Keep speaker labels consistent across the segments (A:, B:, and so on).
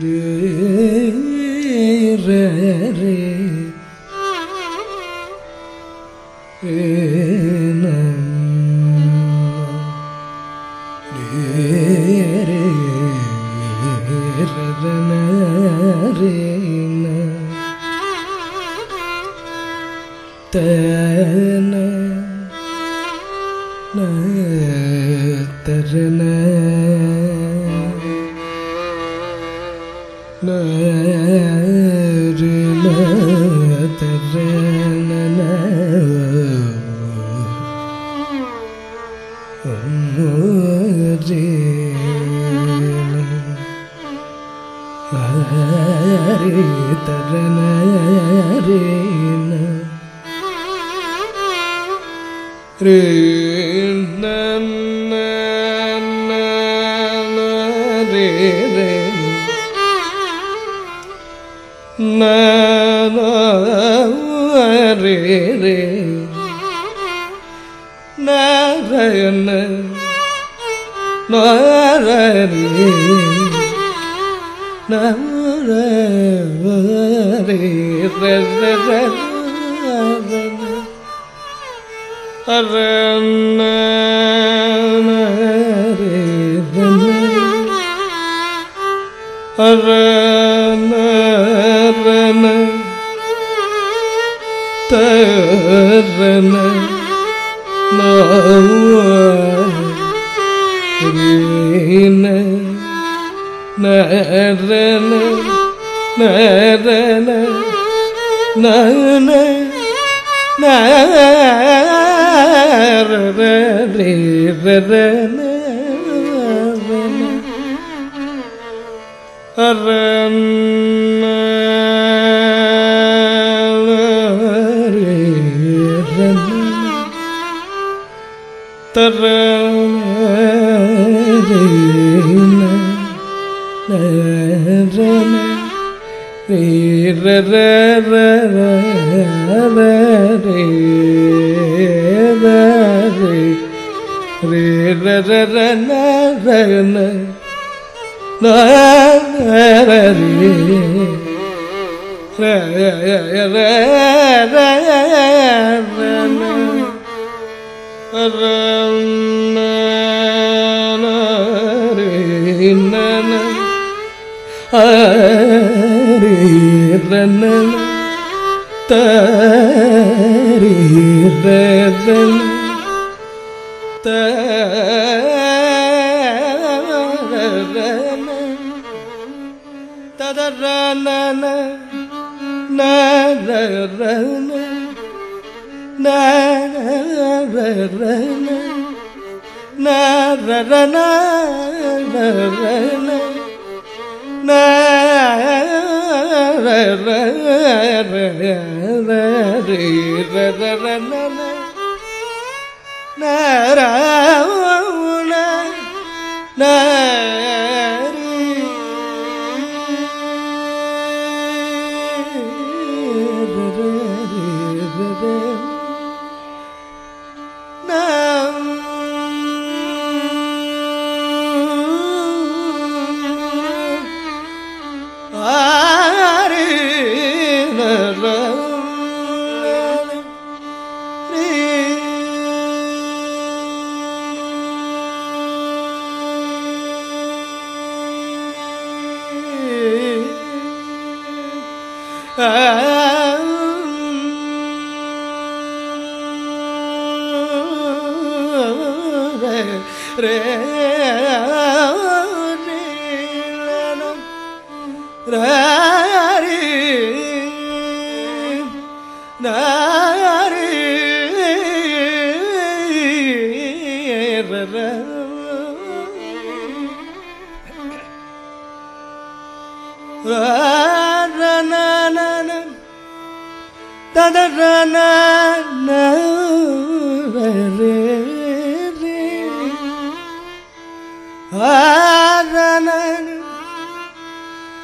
A: re re re Narayana Narayana Narayana Narayana Narayana Narayana Narayana ತರನ ನರೇನ ನರನ ನರನ ನನ ನರನ ಅರನ तर re തദ நரவுன ந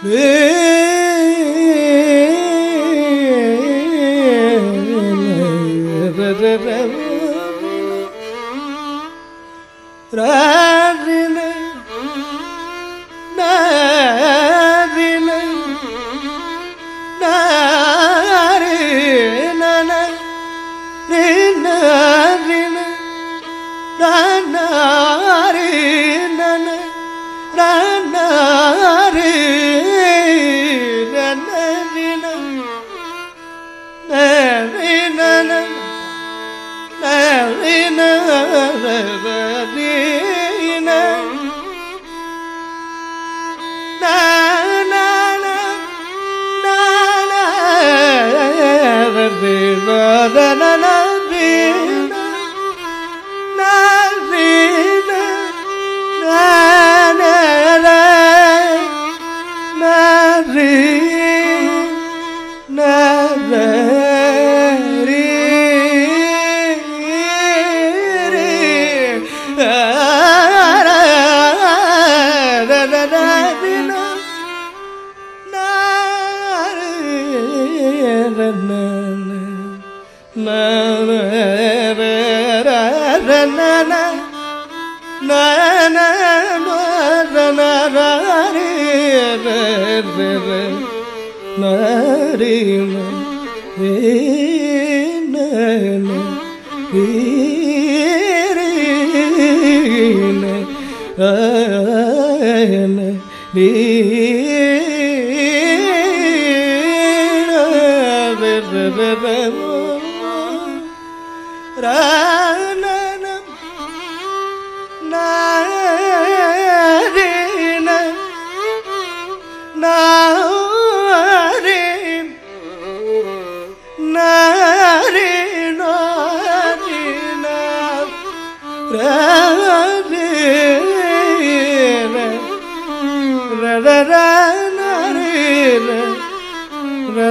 A: Hey.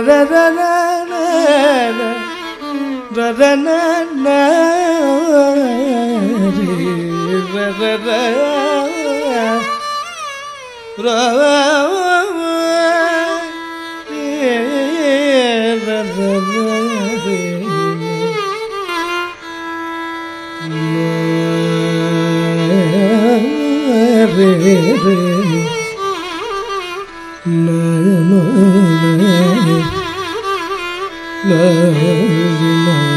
A: na na na la la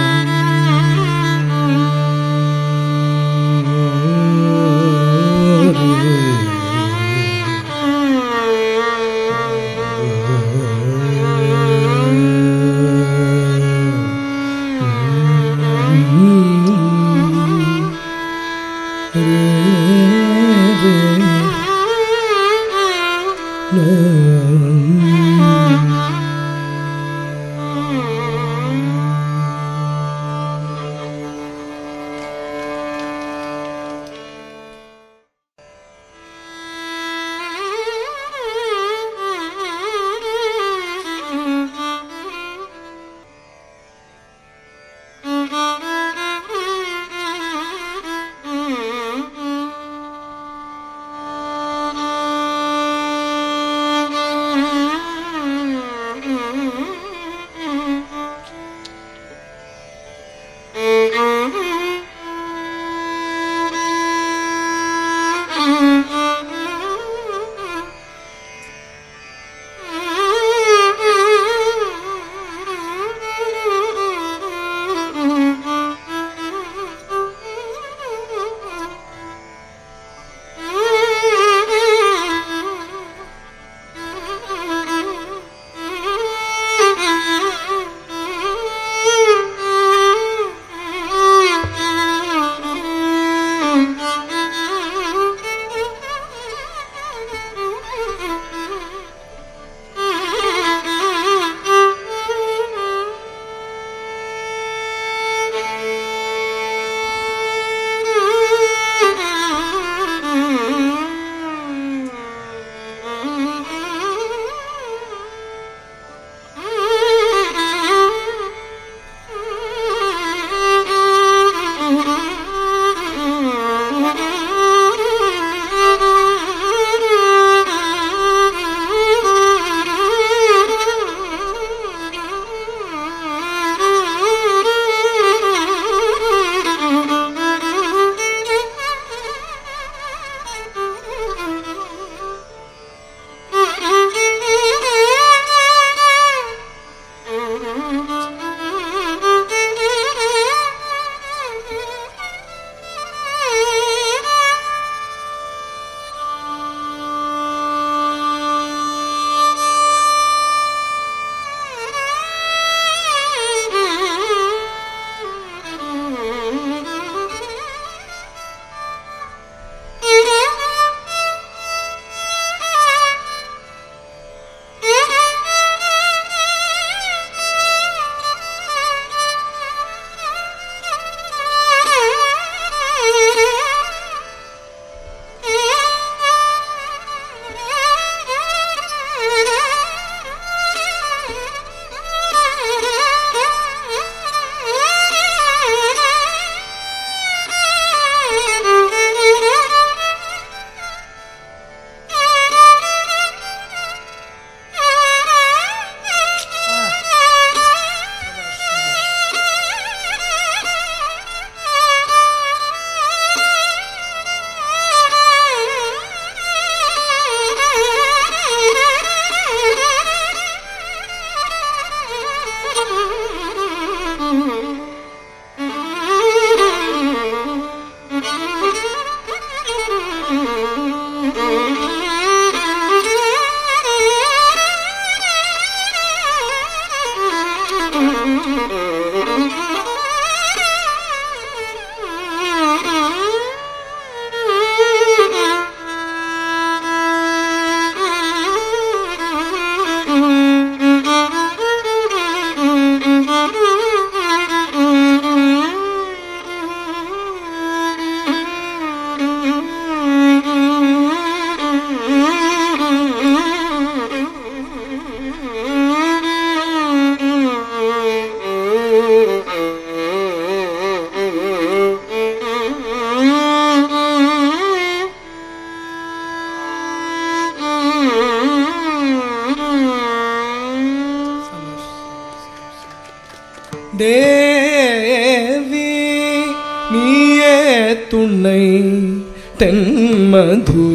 A: തന്മധു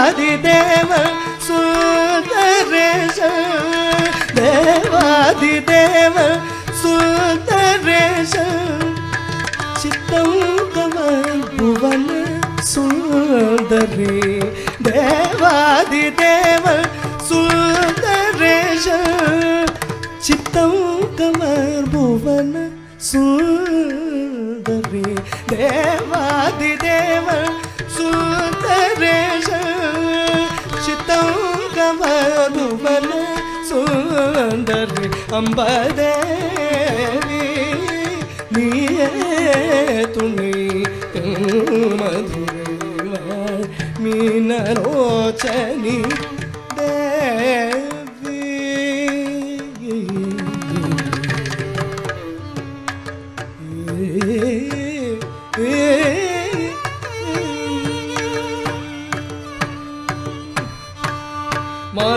A: தேவாதி தேவன் சுந்தரேஷ தேவாதி தேவன் சுந்தரேஷ சித்தம் கமல் புவன சுந்தரே தேவாதி தேவன் சுந்தரேஷ சித்தம் கமர் புவன சுந்தரே தேவாதி भुवन सुंदर अंब देवी तुम्हें मधुर मीन रोचनी देवी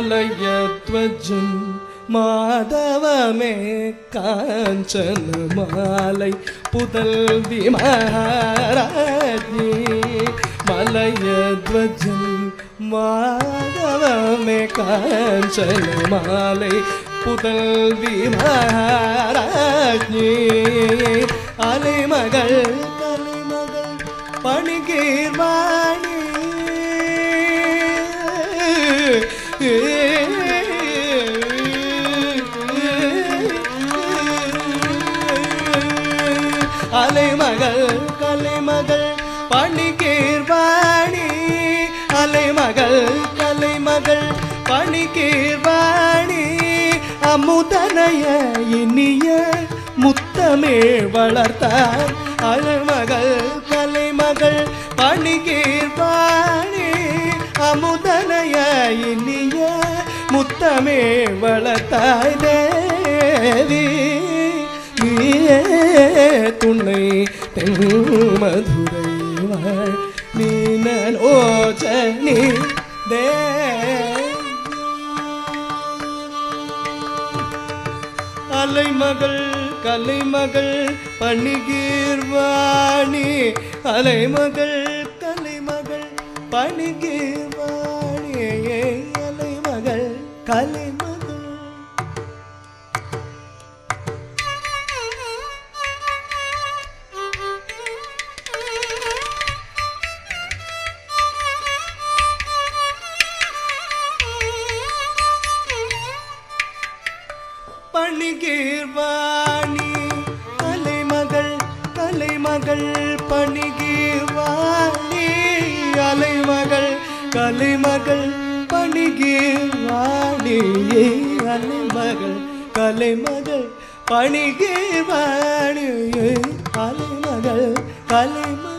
A: மலையத்வஜன் மாதவமே காஞ்சன மாலை புதல்வி மகாராஜி. மலையத்வஜன் மாதவமே காஞ்சன மாலை புதல்வி மகாராஜி. அலைமகள் கலைமகள் பணிகீர்வாணி பணிகீர்வாணி அமுதனைய இனிய முத்தமே வளர்த்தார். அழமகள் கலைமகள் பணிகீர்வாணி அமுதனைய இனிய முத்தமே வளர்த்தாய் தேவி. துணை தென்மதுரை வாழ் மீனலோச்சனி தேவி. அலைமகள் கலைமகள் பணிகீர்வாணி அலைமகள் கலைமகள் பணிகீர்வாணி அலைமகள் கலைமகள் அலைமகள் கலைமகள் பணிகீர்வாணி அலைமகள் கலைமகள்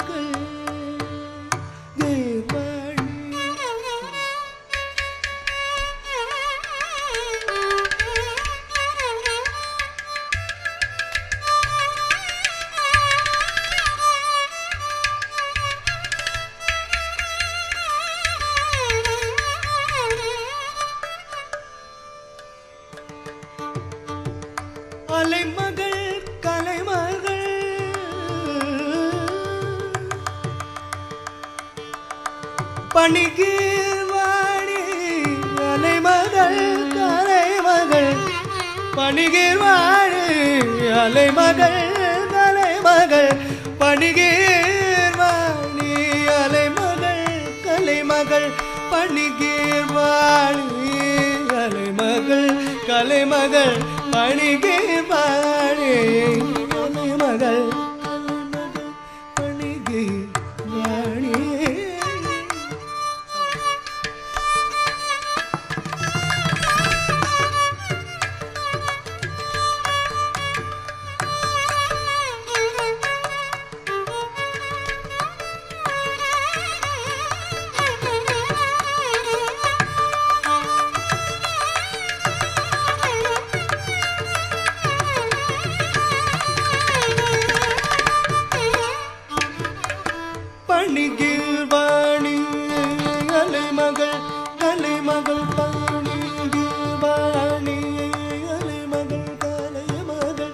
A: அலைமகள் கலைமகள். பணிகீர்வாணி அலைமகள் கலைமகள். பணிகீர்வாணி அலைமகள் கலைமகள். பணிகீர்வாணி அலைமகள் கலைமகள். பணிகீர்வாணி கலைமகள் கலைமகள். பணிகீர் மகள் பணிகு வாணி அலை மகள் கலை மகள்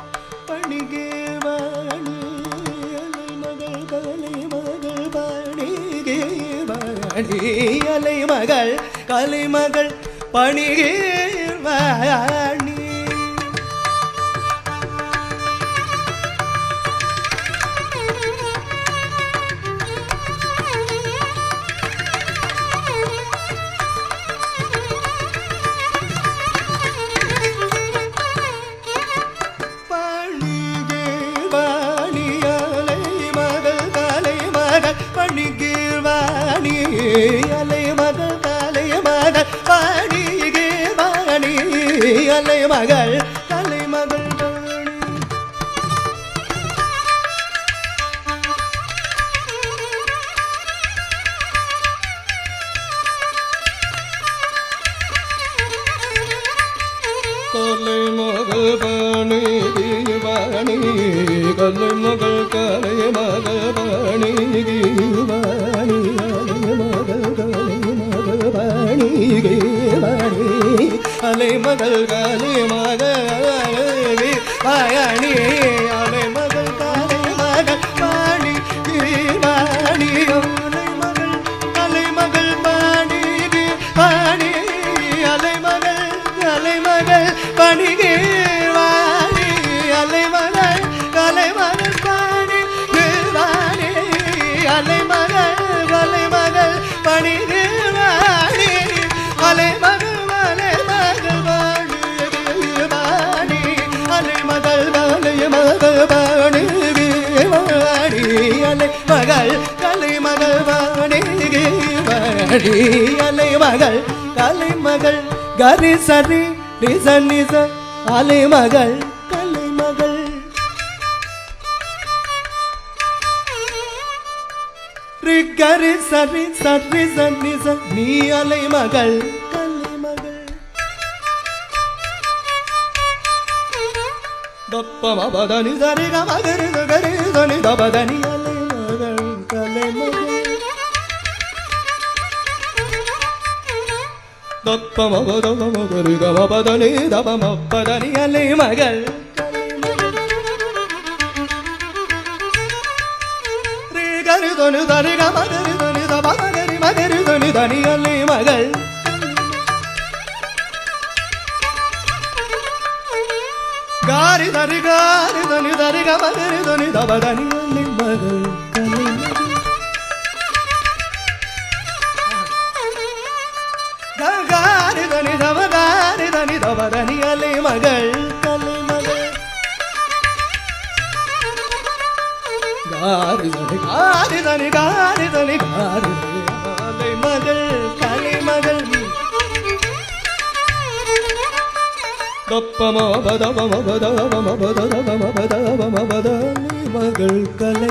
A: பணிகே வாணி அலை மகள் கலை மகள் பணிகே அலை மகள் கலை மகள் பயணி வாணி அலைமகள் கலைமகள் கரி சரி நிச நிச அலைமகள் கலைமகள் ரி கரி சரி சரி சரி ச நீ அலைமகள் கலைமகள் தப்ப மபதனி சரி கமகரி சகரி சனி దొప్పమగురుగమపదని దపమప్పదని అలే మగల్ రిగరిదొని దరిగ మగరిదొని దపమగరి మగరిదొని దని అలే మగల్ గారి దరి గారి దని దరిగ మగరి దని దబదని అలే మగల్ காரி தனி தவ தனி அலை மகள் கலை மகள் காரி தனி காரி தனி காரி தனி காரி அலை மகள் கலை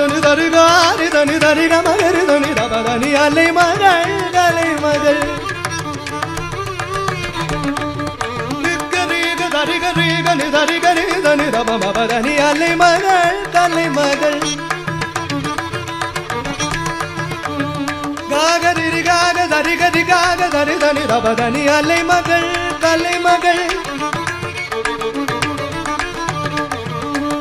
A: மகள் சாதனி தனி தனி தனி தனி தனி கரி தனி தபதனி அலை மகள் கலை மகள் ரீ கரி தனி தரி காரி தனி தரி கமகரி தனி தபதனி அலை மகள் கலை மகள் நிக்கரீக தரிக ரீக நி தரிக நீ தனி தப மபதனி அலை மகள் கலை மகள் காகரி காக தரி கரி காக தரி தனி தபதனி அலை மகள் கலை மகள்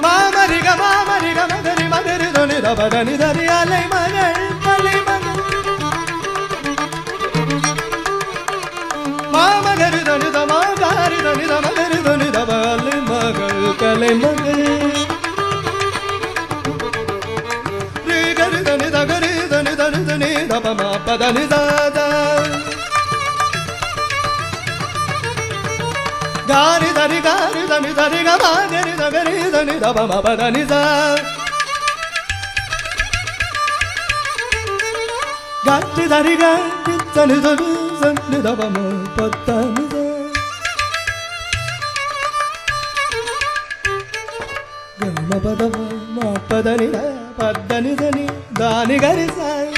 A: மாமரிக மாமரிக மகரி மகரி தனி தபதனி தரி அலை மகள் கலை மகள் மாமகரி தனி தமாகாரி தனி தமகரி தனி தப அலை மகள் கலை மகள் ரீ கரி தனி தகரி தனி தனி தனி தப மா பதனி தாதா గారి ధరి గారి ధని ధరి గరి ధరి ధని దబ మబ ధని ద గట్టి దరిగా నిత్తని దొరు సన్ని దవము పొత్తని గమ పదము మా పదని పద్దని దని దాని గరి సాయి.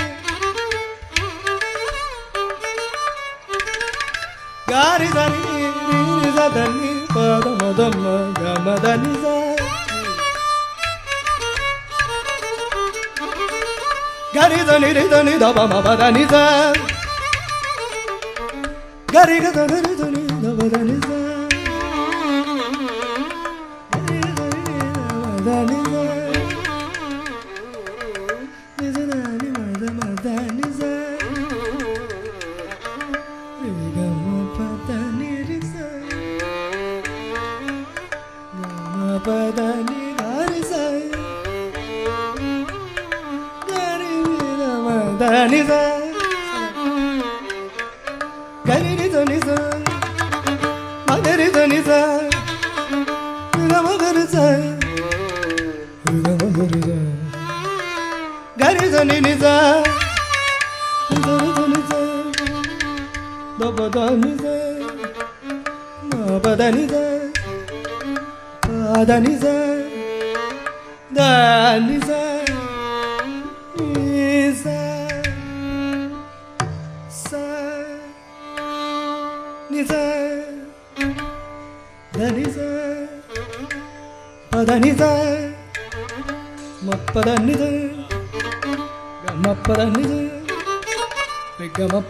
A: గారి దని సదని పదమదమ్మ గమదని సాయి. ಗರಿ ದ ನಿರಿ ದ ನಿ ದ ಬ ಮ ಬ ದ ನಿ ದ ಗರಿ ಗ ದ ನಿರಿ ದ ನಿ ದ ಬ ದ ನಿ ದ ಧನಿಸ ಗರಿ ಧನಿಸ ಮಗರಿ ಧನಿಸ ಮಗರಿಸ ಮಗರಿಸ ಗರಿ ಧನಿ ನಿಜ ಧನಿಸ ದೊಬ್ಬ ಧನಿಸ ಬದನಿಸ ದನಿಸ ದನಿಸ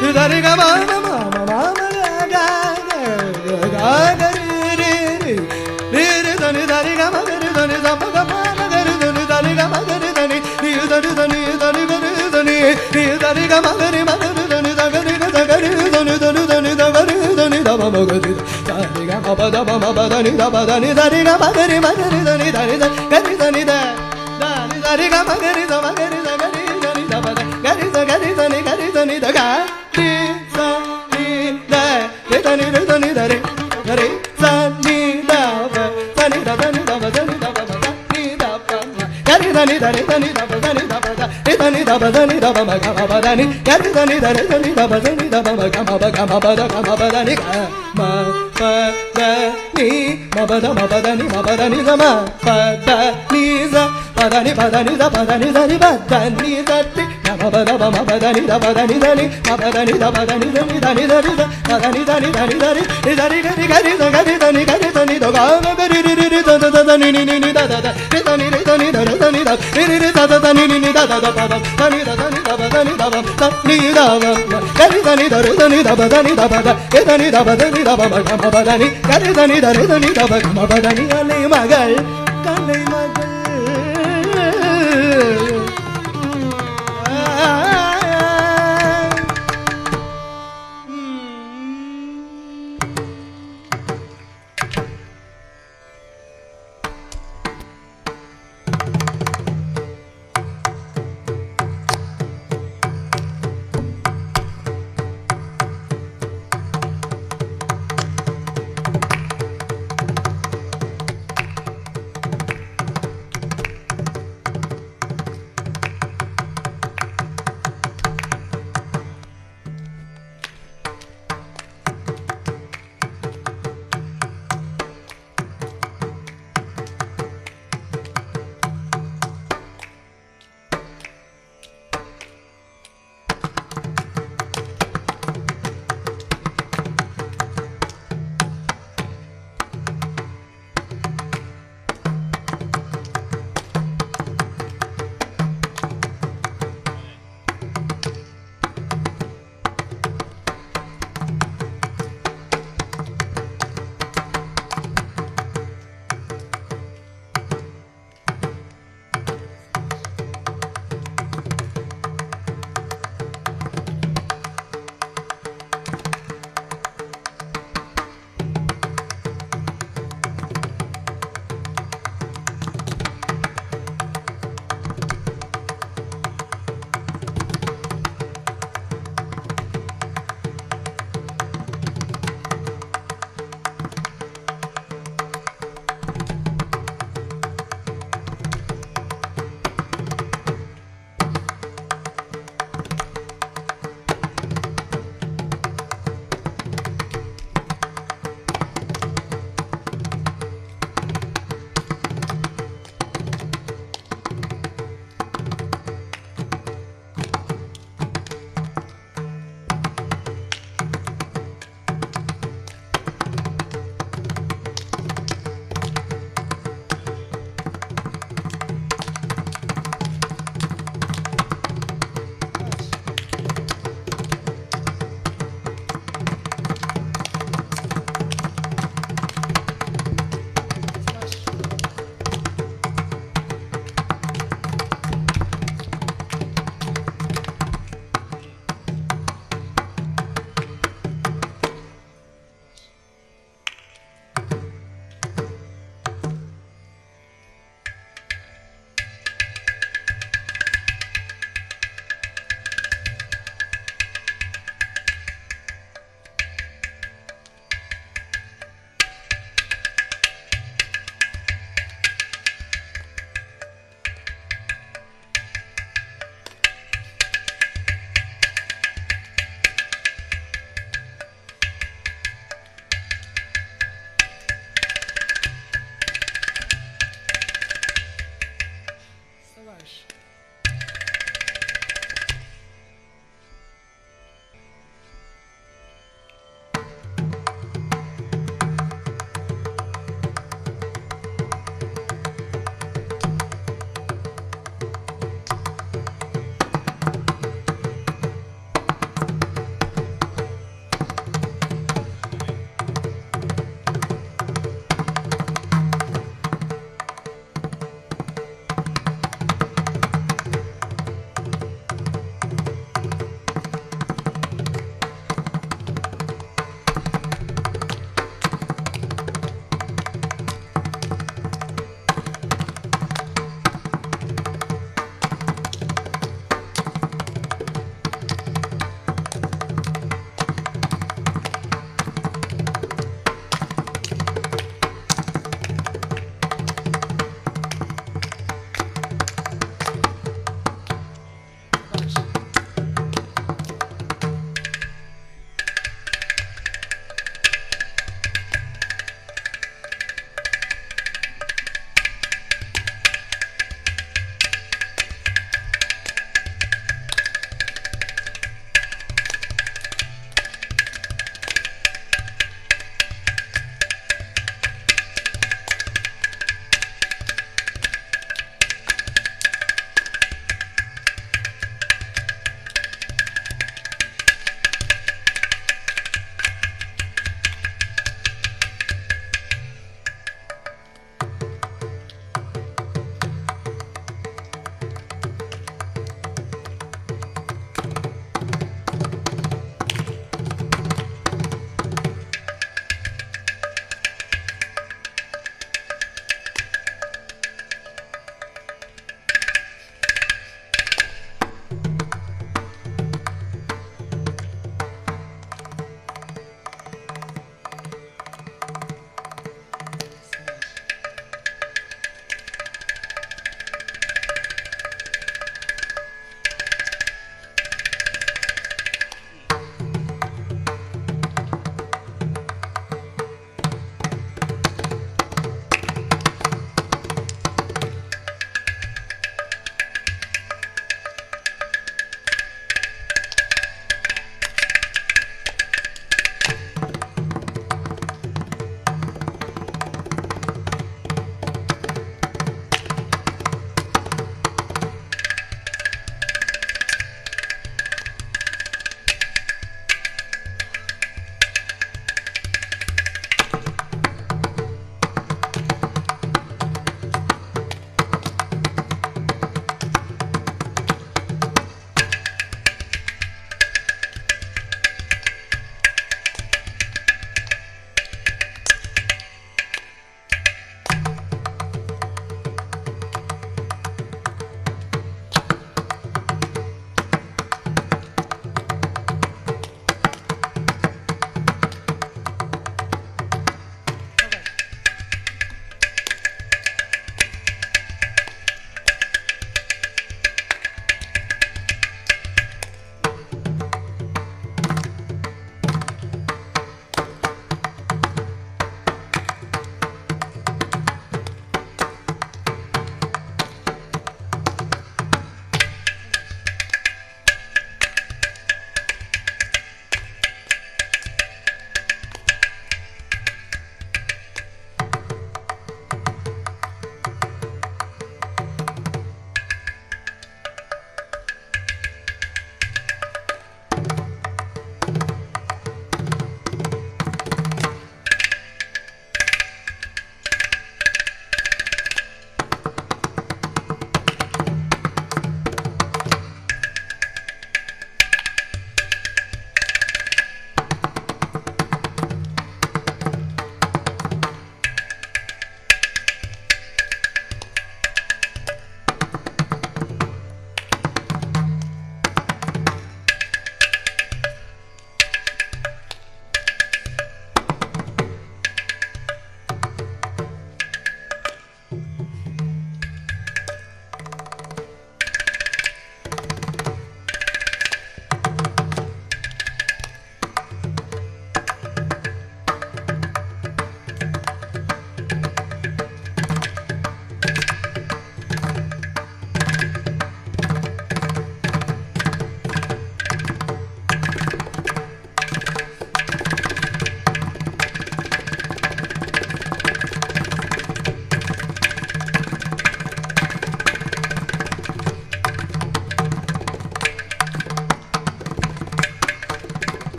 A: Ni da ni ga ma ma ma ma Da da da da magari గరి దని ద రి దని ద ప ద ని ద ప ద రి దని ద ప ద ని ద ప మ గ మ ప ద ని గరి దని ద రి దని ద ప ద ని ద ప మ గ మ ప గ మ ప ద గ మ ప ద ని గ మ ప ద ని మ ప ద మ ప ద ని మ ప ద ని ద పదని పదని ద పదని దని బదని దట్టి పద మమ పదని ద పదని దని పదని ద పదని దని దని దని ద పదని దని దని దని దని గరి గరి ద గరి దని గరి దని ద గా గరి రి రి రి ద ద ద ని ని ని ని ద ద ద రి దని రి దని ద ర దని ద రి రి రి ద ద ద ని ని ని ద ద ద పద దని ద దని ద దని ద ద ని ద గరి దని ద రి దని ద దని ద ద రి దని ద దని ద మ మ దని గరి దని ద రి దని ద మ మ దని అలే మగల్ కలే